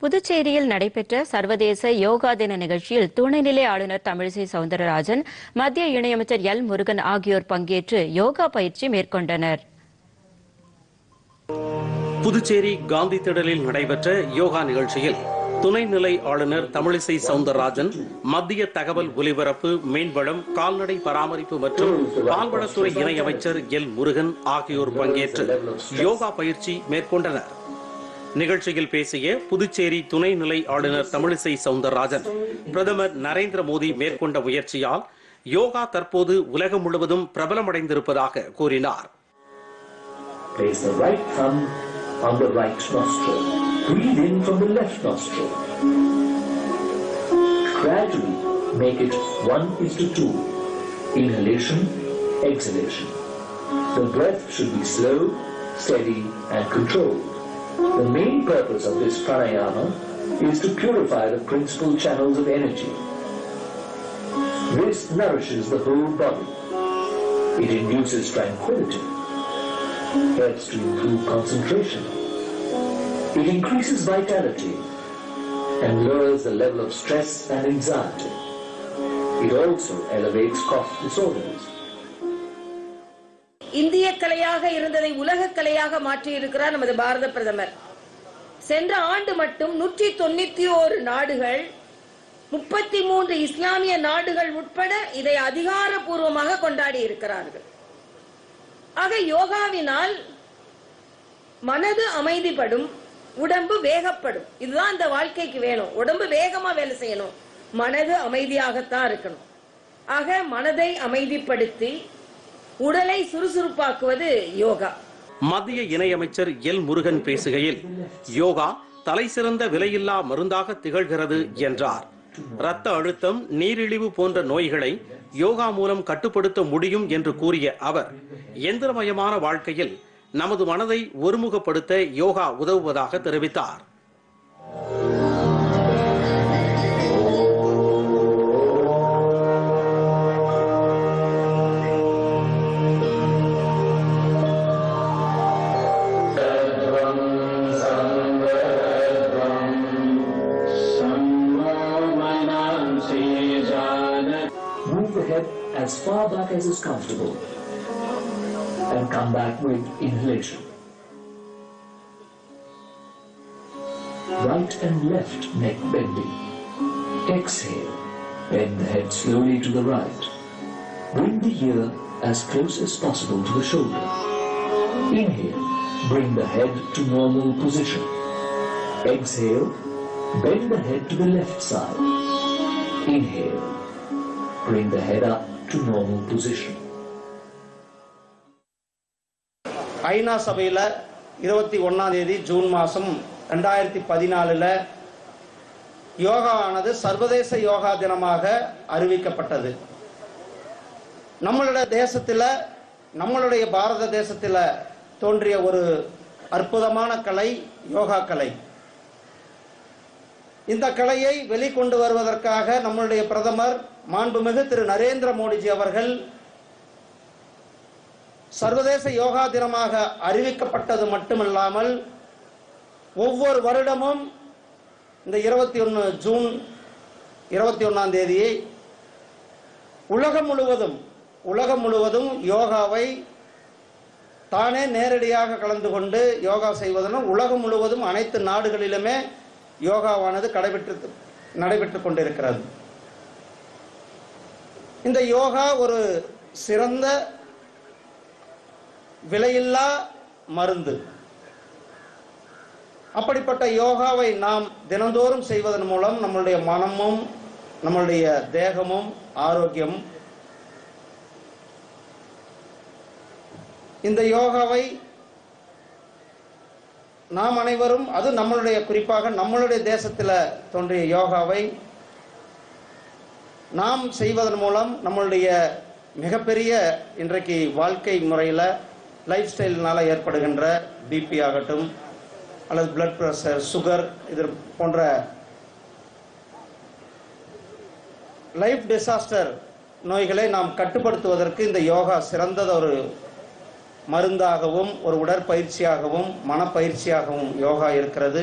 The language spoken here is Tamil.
புதுச்சேரியில் நடைபெற்ற சர்வதேச யோகா தின நிகழ்ச்சியில் துணைநிலை ஆளுநர் தமிழிசை சவுந்தரராஜன் மத்திய இணையமைச்சர் எல் முருகன் ஆகியோர் பங்கேற்று யோகா பயிற்சி மேற்கொண்டனர். புதுச்சேரி காந்தி திடலில் நடைபெற்ற யோகா நிகழ்ச்சியில் துணைநிலை ஆளுநர் தமிழிசை சவுந்தரராஜன் மத்திய தகவல் ஒலிபரப்பு மீன்வளம் கால்நடை பராமரிப்பு மற்றும் பால்வளத்துறை இணையமைச்சர் எல் முருகன் ஆகியோர் பங்கேற்று யோகா பயிற்சி மேற்கொண்டனர். நிகழ்ச்சியில் பேசிய புதுச்சேரி துணைநிலை ஆளுநர் தமிழிசை சவுந்தரராஜன் பிரதமர் நரேந்திர மோடி மேற்கொண்ட முயற்சியால் யோகா தற்போது உலகம் முழுவதும் பிரபலமடைந்திருப்பதாக கூறினார் Gradually The breath should be slow, steady and controlled. The main purpose of this pranayama is to purify the principal channels of energy. This nourishes the whole body. It induces tranquility helps to improve concentration. It increases vitality and lowers the level of stress and anxiety. It also elevates cough disorders. இந்திய கலையாக இருந்ததை உலக கலையாக மாற்றி இருக்கிறார் நமது பாரத பிரதமர். சென்ற ஆண்டு மட்டும் நூற்றி தொண்ணூத்தி ஓரு நாடுகள் முப்பத்தி மூன்று இஸ்லாமிய நாடுகள் உட்பட இதை அதிகாரப்பூர்வமாக கொண்டாடி இருக்கிறார்கள். ஆக யோகாவினால் மனது அமைதிப்படும் உடம்பு வேகப்படும். இதுதான் இந்த வாழ்க்கைக்கு வேணும். உடம்பு வேகமா வேலை செய்யணும். மனது அமைதியாகத்தான் இருக்கணும். ஆக மனதை அமைதிப்படுத்தி உடலை சுறுசுறுப்பாக்குவது யோகா. மத்திய இணையமைச்சர் எல் முருகன் பேசுகையில் யோகா தலை சிறந்த விலையில்லா மருந்தாக திகழ்கிறது என்றார். இரத்த அழுத்தம் நீரிழிவு போன்ற நோய்களை யோகா மூலம் கட்டுப்படுத்த முடியும் என்று கூறிய அவர் எந்திரமயமான வாழ்க்கையில் நமது மனதை ஒருமுகப்படுத்த யோகா உதவுவதாக தெரிவித்தார். Head as far back as is comfortable and come back with inhalation. Right and left neck bending. Exhale. Bend the head slowly to the right. Bring the ear as close as possible to the shoulder. Inhale. Bring the head to normal position. Exhale. Bend the head to the left side. Inhale. Bring the head up to normal position. ஐநா சபையில் இருபத்தி ஒன்றாம் தேதி ஜூன் மாதம் ரெண்டாயிரத்தி பதினாலில் யோகா ஆனது சர்வதேச யோகா தினமாக அறிவிக்கப்பட்டது நம்மளுடைய தேசத்தில் நம்மளுடைய பாரத தேசத்தில் தோன்றிய ஒரு அற்புதமான கலை யோகா கலை இந்த கலையை வெளிக்கொண்டு வருவதற்காக நம்மளுடைய பிரதமர் மாண்புமிகு திரு நரேந்திர மோடிஜி அவர்கள் சர்வதேச யோகா தினமாக அறிவிக்கப்பட்டது மட்டுமில்லாமல் ஒவ்வொரு வருடமும் இந்த இருபத்தி ஒன்று ஜூன் இருபத்தி ஒன்றாம் தேதியை உலகம் முழுவதும் உலகம் முழுவதும் யோகாவை தானே நேரடியாக கலந்து கொண்டு யோகா செய்வதனும் உலகம் முழுவதும் அனைத்து நாடுகளிலுமே யோகாவானது கடைபெற்று நடைபெற்று கொண்டிருக்கிறது. இந்த யோகா ஒரு சிறந்த விலையில்லா மருந்து. அப்படிப்பட்ட யோகாவை நாம் தினந்தோறும் செய்வதன் மூலம் நம்மளுடைய மனமும் நம்மளுடைய தேகமும் ஆரோக்கியம் இந்த யோகாவை நாம் அனைவரும் அது நம்மளுடைய குறிப்பாக நம்மளுடைய தேசத்தில் தோன்றிய யோகாவை நாம் செய்வதன் மூலம் நம்மளுடைய மிகப்பெரிய இன்றைக்கு வாழ்க்கை முறையில் லைஃப் ஸ்டைல்னால ஏற்படுகின்ற பிபி ஆகட்டும் அல்லது பிளட் ப்ரெஷர் சுகர் இது போன்ற லைஃப் டிசாஸ்டர் நோய்களை நாம் கட்டுப்படுத்துவதற்கு இந்த யோகா சிறந்தது ஒரு மருந்தாகவும் ஒரு உடற்பயிற்சியாகவும் மனப்பயிற்சியாகவும் யோகா இருக்கிறது.